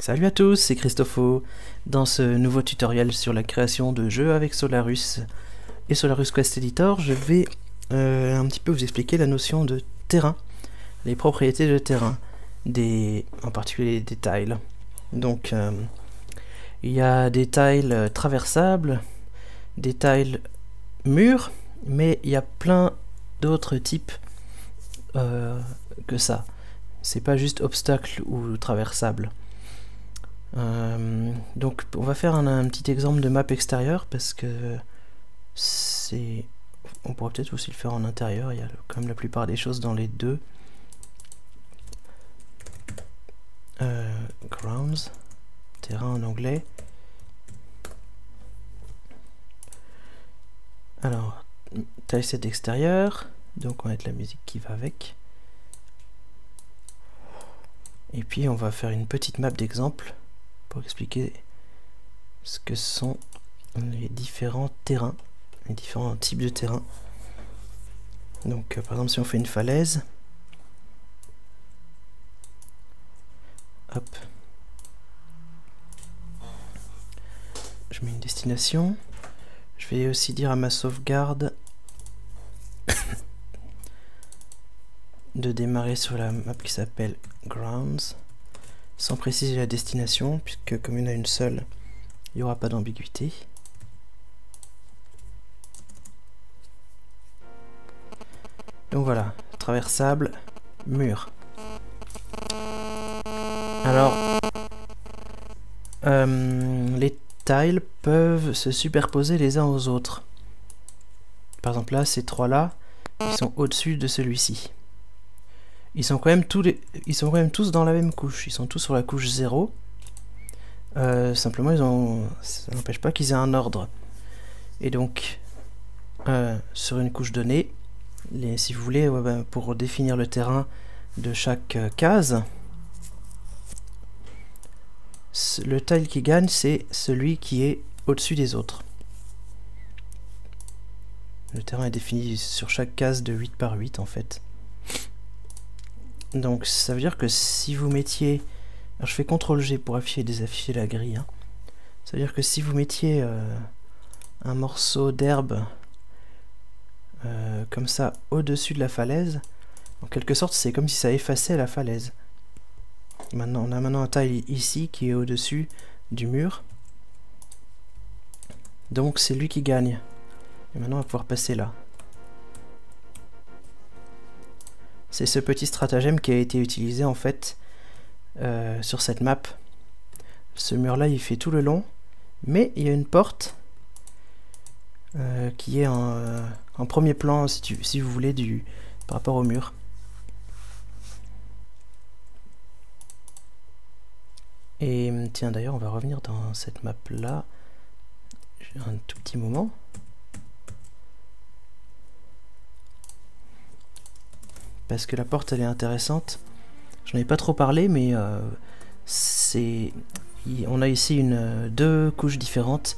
Salut à tous, c'est Christopho. Dans ce nouveau tutoriel sur la création de jeux avec Solarus et Solarus Quest Editor, je vais euh, un petit peu vous expliquer la notion de terrain, les propriétés de terrain, en particulier des tiles. Donc, euh, il y a des tiles traversables, des tiles murs, mais il y a plein d'autres types euh, que ça. C'est pas juste obstacle ou traversable. Euh, donc on va faire un, petit exemple de map extérieure parce que c'est... On pourrait peut-être aussi le faire en intérieur, il y a comme la plupart des choses dans les deux. Euh, grounds, terrain en anglais. Alors, taille set extérieur, donc on va mettre la musique qui va avec. Et puis on va faire une petite map d'exemple pour expliquer ce que sont les différents terrains, les différents types de terrains. Donc euh, par exemple si on fait une falaise, hop, je mets une destination, je vais aussi dire à ma sauvegarde de démarrer sur la map qui s'appelle Grounds sans préciser la destination, puisque comme il y en a une seule, il n'y aura pas d'ambiguïté. Donc voilà, traversable, mur. Alors, euh, les tiles peuvent se superposer les uns aux autres. Par exemple là, ces trois-là, ils sont au-dessus de celui-ci ils sont quand même tous ils sont quand même tous dans la même couche. Ils sont tous sur la couche 0. Euh, simplement, ils ont, ça n'empêche pas qu'ils aient un ordre. Et donc, euh, sur une couche donnée, si vous voulez, ben, pour définir le terrain de chaque euh, case, le tile qui gagne, c'est celui qui est au-dessus des autres. Le terrain est défini sur chaque case de 8 par 8 en fait. Donc ça veut dire que si vous mettiez... Alors je fais CTRL G pour afficher et désafficher la grille. Hein. Ça veut dire que si vous mettiez euh, un morceau d'herbe euh, comme ça au-dessus de la falaise, en quelque sorte c'est comme si ça effaçait la falaise. Maintenant, on a maintenant un tile ici qui est au-dessus du mur. Donc c'est lui qui gagne. Et maintenant on va pouvoir passer là. C'est ce petit stratagème qui a été utilisé en fait euh, sur cette map. Ce mur là il fait tout le long, mais il y a une porte euh, qui est en, premier plan si, vous voulez par rapport au mur. Et tiens d'ailleurs on va revenir dans cette map là un tout petit moment. Parce que la porte elle est intéressante. J'en ai pas trop parlé, mais euh, c'est on a ici une, deux couches différentes.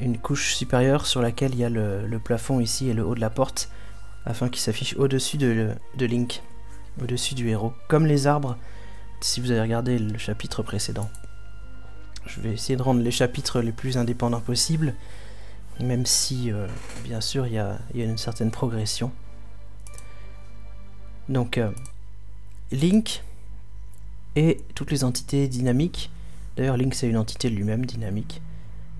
Une couche supérieure sur laquelle il y a le, plafond ici et le haut de la porte, afin qu'il s'affiche au-dessus de, Link, au-dessus du héros, comme les arbres, si vous avez regardé le chapitre précédent. Je vais essayer de rendre les chapitres les plus indépendants possibles, même si, euh, bien sûr, il y a une certaine progression. Donc, euh, Link et toutes les entités dynamiques. D'ailleurs, Link, c'est une entité lui-même dynamique.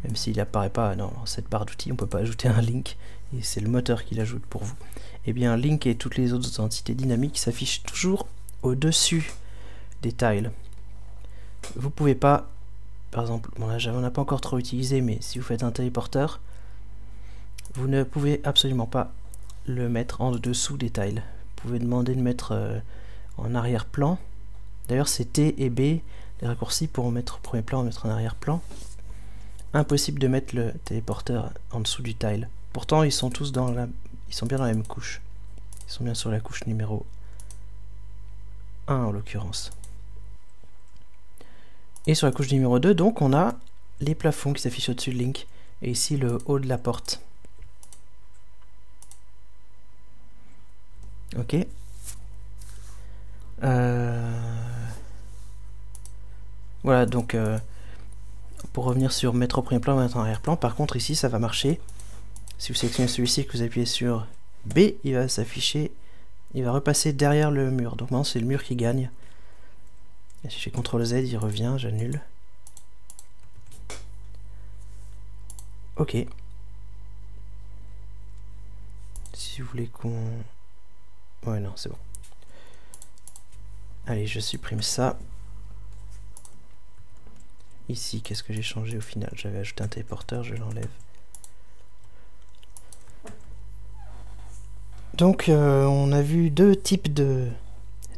Même s'il n'apparaît pas dans cette barre d'outils, on ne peut pas ajouter un Link. Et c'est le moteur qui l'ajoute pour vous. Eh bien, Link et toutes les autres entités dynamiques s'affichent toujours au-dessus des tiles. Vous pouvez pas, par exemple, bon là, on n'a pas encore trop utilisé, mais si vous faites un téléporteur, vous ne pouvez absolument pas le mettre en dessous des tiles pouvez demander de mettre euh, en arrière-plan. D'ailleurs, c'est T et B, les raccourcis pour mettre au premier plan, mettre en arrière-plan. Impossible de mettre le téléporteur en dessous du tile. Pourtant, ils sont tous dans la, ils sont bien dans la même couche. Ils sont bien sur la couche numéro 1 en l'occurrence. Et sur la couche numéro 2, donc, on a les plafonds qui s'affichent au-dessus de Link. Et ici, le haut de la porte. Ok. Euh, Voilà, donc euh, pour revenir sur mettre au premier plan, mettre en arrière-plan, par contre ici ça va marcher. Si vous sélectionnez celui-ci et que vous appuyez sur B, il va s'afficher, il va repasser derrière le mur. Donc maintenant c'est le mur qui gagne. Et si j'ai CTRL Z, il revient, j'annule. Ok. Si vous voulez qu'on... Ouais, non, c'est bon. Allez, je supprime ça. Ici, qu'est-ce que j'ai changé au final? J'avais ajouté un téléporteur, je l'enlève. Donc, euh, on a vu deux types de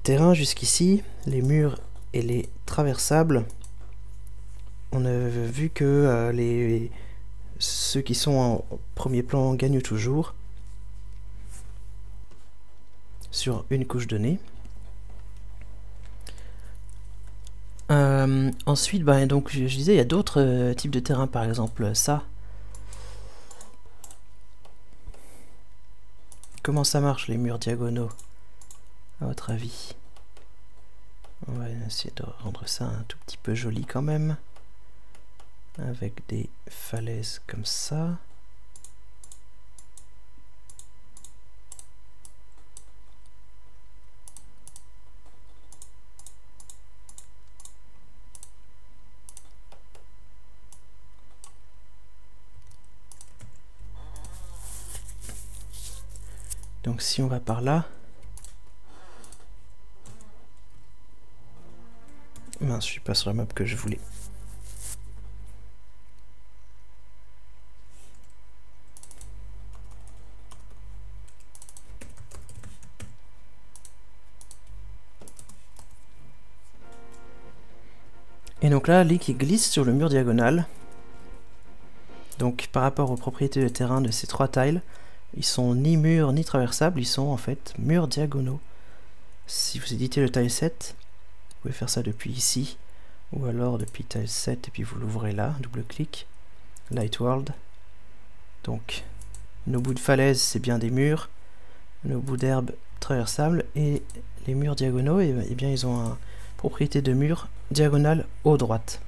terrains jusqu'ici, les murs et les traversables. On a vu que euh, les, ceux qui sont en premier plan gagnent toujours sur une couche donnée. Euh, ensuite, bah, donc, je, disais, il y a d'autres euh, types de terrains, par exemple ça. Comment ça marche les murs diagonaux, à votre avis? On va essayer de rendre ça un tout petit peu joli quand même, avec des falaises comme ça. Donc si on va par là... Mince, je suis pas sur la map que je voulais. Et donc là, Link glisse sur le mur diagonal. Donc par rapport aux propriétés de terrain de ces trois tiles, ils sont ni murs ni traversables, ils sont en fait murs diagonaux. Si vous éditez le tile 7, vous pouvez faire ça depuis ici, ou alors depuis tile 7 et puis vous l'ouvrez là, double-clic, Light World. Donc, nos bouts de falaise c'est bien des murs, nos bouts d'herbe traversables, et les murs diagonaux, et, eh eh bien ils ont une propriété de mur diagonale haut-droite.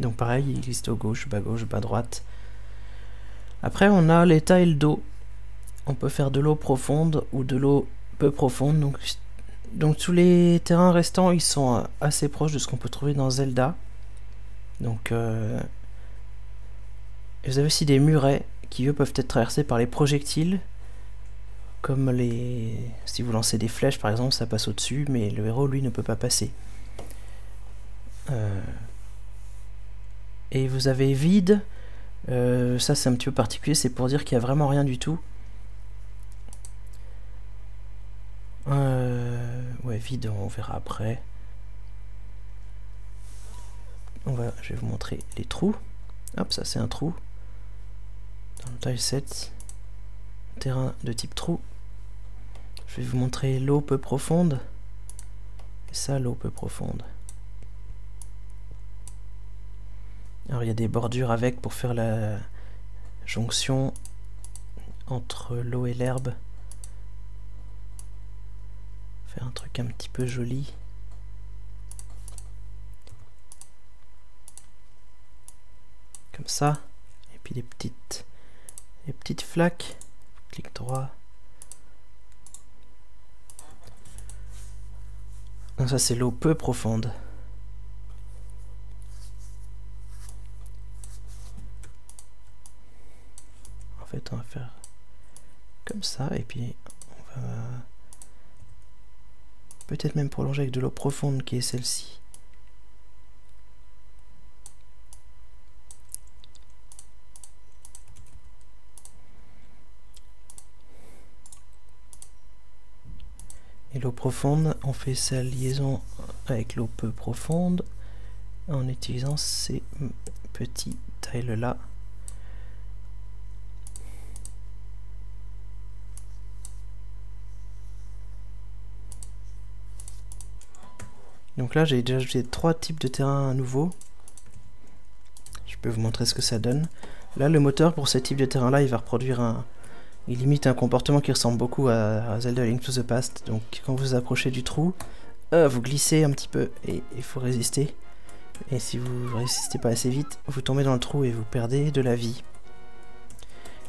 Donc pareil, il existe au gauche, bas gauche, bas droite. Après on a les tiles d'eau on peut faire de l'eau profonde ou de l'eau peu profonde. Donc, tous les terrains restants, ils sont euh, assez proches de ce qu'on peut trouver dans Zelda. Donc euh, vous avez aussi des murets qui eux peuvent être traversés par les projectiles. Comme les... Si vous lancez des flèches par exemple, ça passe au-dessus, mais le héros lui ne peut pas passer. Euh, et vous avez vide. ça c'est un petit peu particulier, c'est pour dire qu'il n'y a vraiment rien du tout. Euh, ouais, vide, on verra après. On va, je vais vous montrer les trous. Hop, ça c'est un trou. Dans le tile 7, terrain de type trou. Je vais vous montrer l'eau peu profonde. Et ça, l'eau peu profonde. Alors il y a des bordures avec pour faire la jonction entre l'eau et l'herbe un truc un petit peu joli. Comme ça. Et puis les petites, les petites flaques. Clic droit. Ça c'est l'eau peu profonde. En fait on va faire comme ça et puis on va Peut-être même prolonger avec de l'eau profonde qui est celle-ci. Et l'eau profonde, on fait sa liaison avec l'eau peu profonde en utilisant ces petits tiles là. Donc là, j'ai déjà ajouté trois types de terrain nouveaux. Je peux vous montrer ce que ça donne. Là, le moteur pour ce type de terrain-là, il va reproduire un... Il limite un comportement qui ressemble beaucoup à, Zelda Link to the Past. Donc quand vous approchez du trou, euh, vous glissez un petit peu et il faut résister. Et si vous résistez pas assez vite, vous tombez dans le trou et vous perdez de la vie.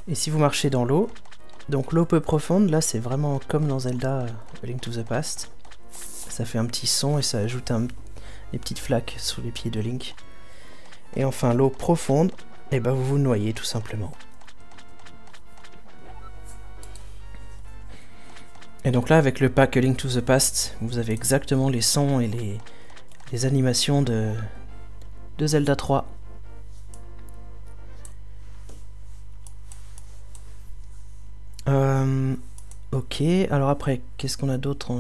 Et si vous marchez dans l'eau, donc l'eau peu profonde, là c'est vraiment comme dans Zelda euh, Link to the Past. Ça fait un petit son et ça ajoute des petites flaques sous les pieds de Link. Et enfin l'eau profonde, et eh ben vous vous noyez tout simplement. Et donc là avec le pack Link to the Past, vous avez exactement les sons et les, animations de, de Zelda 3. Euh, ok, alors après, qu'est-ce qu'on a d'autre?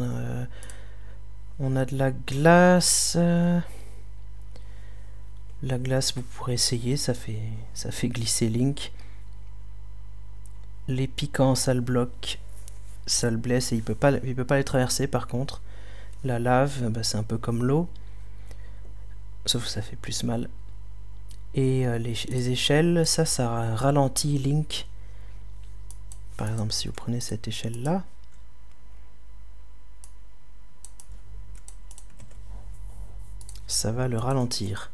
On, a, de la glace. La glace, vous pourrez essayer, ça fait, glisser Link. Les piquants, ça le bloque, ça le blesse et il peut peut pas les traverser par contre. La lave, bah, c'est un peu comme l'eau, sauf que ça fait plus mal. Et euh, les, les, échelles, ça, ça ralentit Link par exemple, si vous prenez cette échelle-là, ça va le ralentir.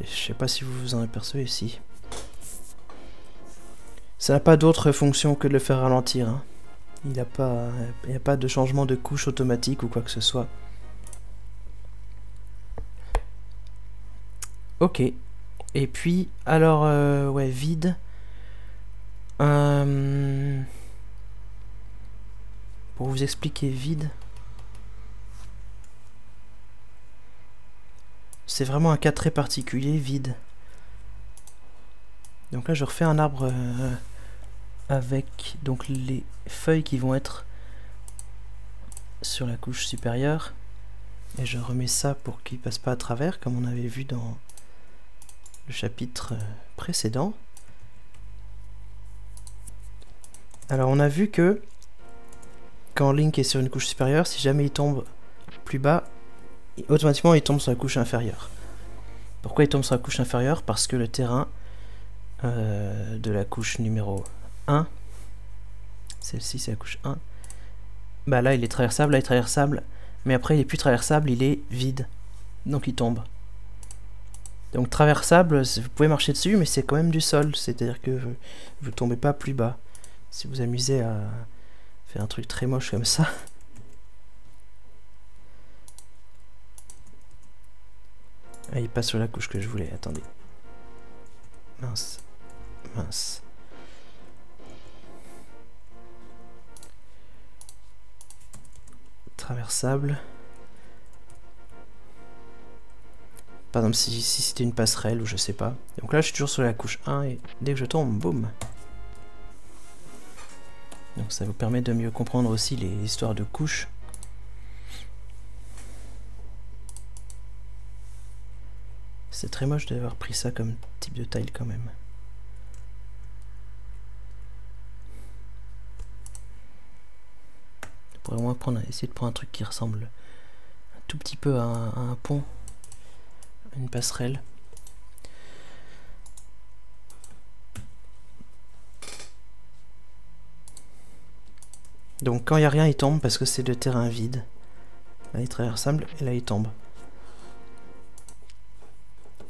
Je sais pas si vous vous en apercevez ici. Ça n'a pas d'autre fonction que de le faire ralentir. Hein. Il n'y a, pas, a pas de changement de couche automatique ou quoi que ce soit. Ok. Et puis, alors, euh, ouais, vide. Euh, pour vous expliquer vide. C'est vraiment un cas très particulier, vide. Donc là, je refais un arbre euh, avec donc les feuilles qui vont être sur la couche supérieure. Et je remets ça pour qu'il passe pas à travers, comme on avait vu dans le chapitre précédent. Alors on a vu que quand Link est sur une couche supérieure, si jamais il tombe plus bas, automatiquement il tombe sur la couche inférieure. Pourquoi il tombe sur la couche inférieure? Parce que le terrain euh, de la couche numéro 1, celle-ci c'est la couche 1, bah là il est traversable, là il est traversable, mais après il est plus traversable, il est vide. Donc il tombe. Donc traversable, vous pouvez marcher dessus, mais c'est quand même du sol, c'est-à-dire que vous ne tombez pas plus bas. Si vous amusez à faire un truc très moche comme ça. Ah, il passe sur la couche que je voulais, attendez. Mince, mince. Traversable. Par exemple, si, c'était une passerelle ou je sais pas. Donc là, je suis toujours sur la couche 1 et dès que je tombe, boum. Donc ça vous permet de mieux comprendre aussi les histoires de couches. C'est très moche d'avoir pris ça comme type de tile quand même. Je pourrais au moins prendre, essayer de prendre un truc qui ressemble un tout petit peu à un pont une passerelle. Donc quand il n'y a rien, il tombe parce que c'est de terrain vide. Là, il traversable et là, il tombe.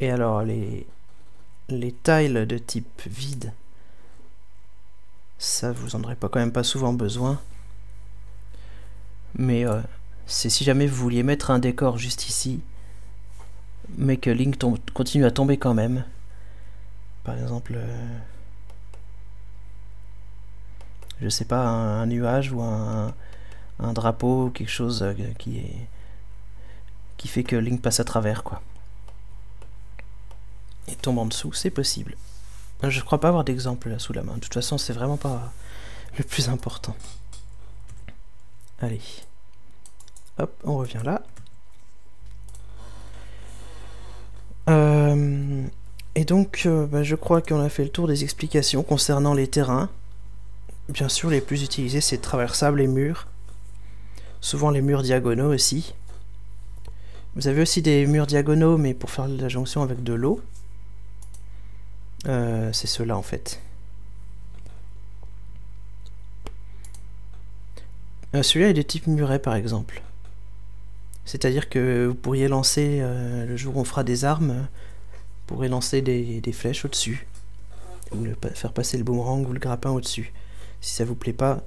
Et alors, les, les tiles de type vide, ça, vous en aurez pas quand même pas souvent besoin. Mais euh, c'est si jamais vous vouliez mettre un décor juste ici, mais que Link continue à tomber quand même. Par exemple, euh, je sais pas, un, nuage ou un, un, drapeau, quelque chose euh, qui est qui fait que Link passe à travers quoi. Et tombe en dessous, c'est possible. Je crois pas avoir d'exemple là sous la main. De toute façon, c'est vraiment pas le plus important. Allez. Hop, on revient là. Euh, et donc, euh, bah, je crois qu'on a fait le tour des explications concernant les terrains. Bien sûr, les plus utilisés, c'est traversable et murs. Souvent les murs diagonaux aussi. Vous avez aussi des murs diagonaux, mais pour faire la jonction avec de l'eau. Euh, c'est ceux-là, en fait. Celui-là est de type muret, par exemple. C'est-à-dire que vous pourriez lancer, euh, le jour où on fera des armes, vous pourrez lancer des, flèches au-dessus. Ou le, faire passer le boomerang ou le grappin au-dessus. Si ça vous plaît pas,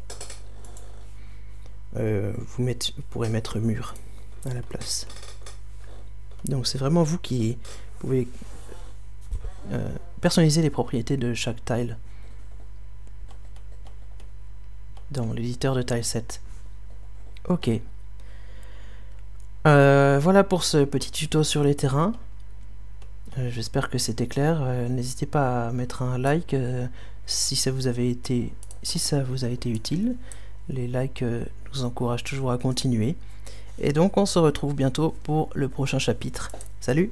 euh, vous, mettez, vous pourrez mettre mur à la place. Donc c'est vraiment vous qui pouvez euh, personnaliser les propriétés de chaque tile dans l'éditeur de tileset. Ok. Euh, voilà pour ce petit tuto sur les terrains. Euh, j'espère que c'était clair. N'hésitez pas à mettre un like si ça vous avait été si ça vous a été utile. Les likes nous encouragent toujours à continuer. Et donc on se retrouve bientôt pour le prochain chapitre. Salut